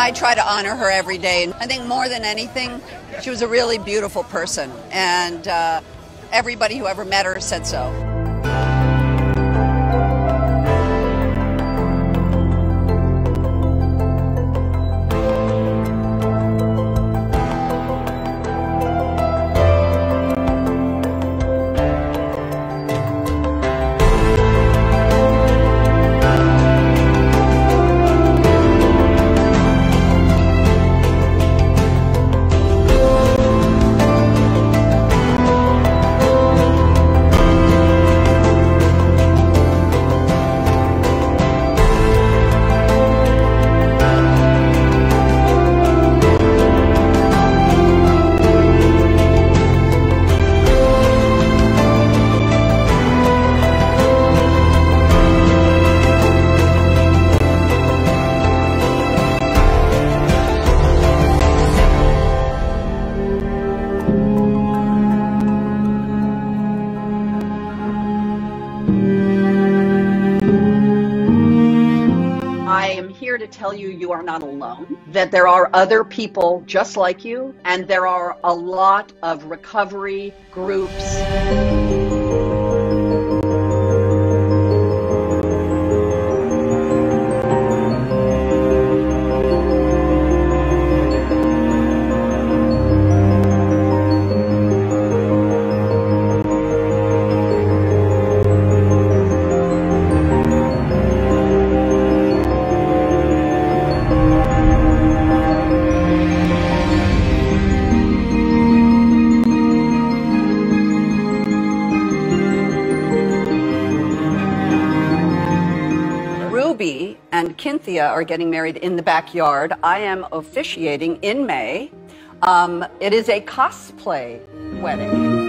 I try to honor her every day. And I think more than anything, she was a really beautiful person. And uh, everybody who ever met her said so. Here to tell you you are not alone, that there are other people just like you, and there are a lot of recovery groups. And Kynthia are getting married in the backyard. I am officiating in May. Um, it is a cosplay wedding.